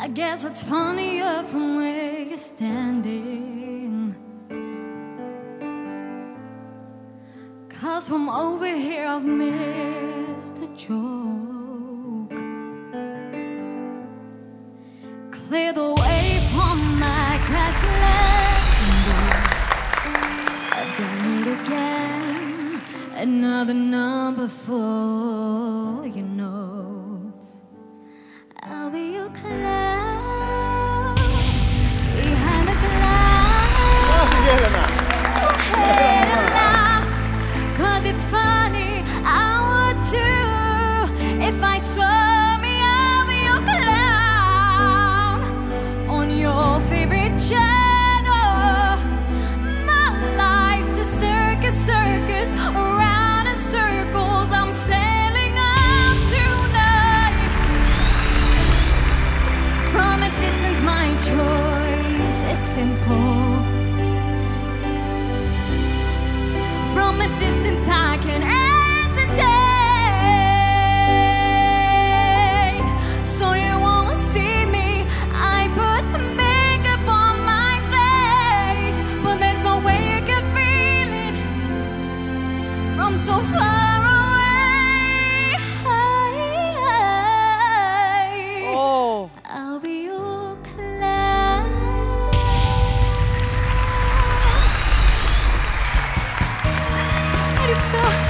I guess it's funnier from where you're standing. Cause from over here I've missed the joke. Clear the way from my crash landing. I've done it again. Another number for you notes. It's funny. I would too if I saw me. I'll be your clown on your favorite channel. My life's a circus, circus, around in circles. I'm sailing up tonight. From a distance, my choice is simple. From a distance, I can entertain. So you won't see me. I put makeup on my face, but there's no way you can feel it from so far Stop.